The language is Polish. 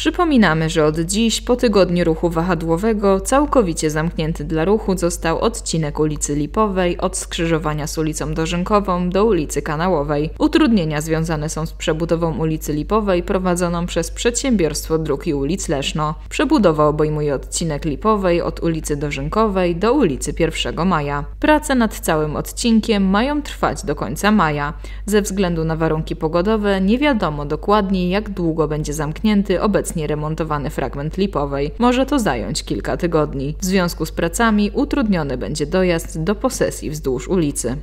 Przypominamy, że od dziś, po tygodniu ruchu wahadłowego, całkowicie zamknięty dla ruchu został odcinek ulicy Lipowej od skrzyżowania z ulicą Dożynkową do ulicy Kanałowej. Utrudnienia związane są z przebudową ulicy Lipowej prowadzoną przez przedsiębiorstwo dróg i ulic Leszno. Przebudowa obejmuje odcinek Lipowej od ulicy Dożynkowej do ulicy 1 Maja. Prace nad całym odcinkiem mają trwać do końca maja. Ze względu na warunki pogodowe nie wiadomo dokładnie jak długo będzie zamknięty obecnie remontowany fragment Lipowej. Może to zająć kilka tygodni. W związku z pracami utrudniony będzie dojazd do posesji wzdłuż ulicy.